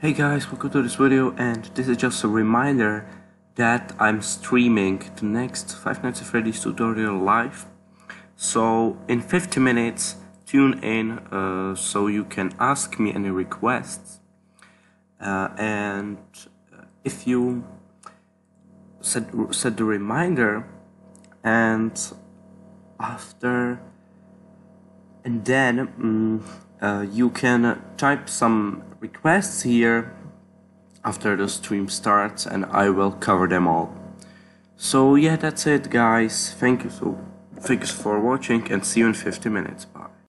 Hey guys, welcome to this video and this is just a reminder that I'm streaming the next Five Nights at Freddy's tutorial live. So in 50 minutes, tune in uh, so you can ask me any requests. Uh, and if you set, set the reminder and after and then mm, uh, you can type some requests here after the stream starts and I will cover them all. So yeah, that's it guys. Thank you so thanks for watching and see you in 50 minutes. Bye.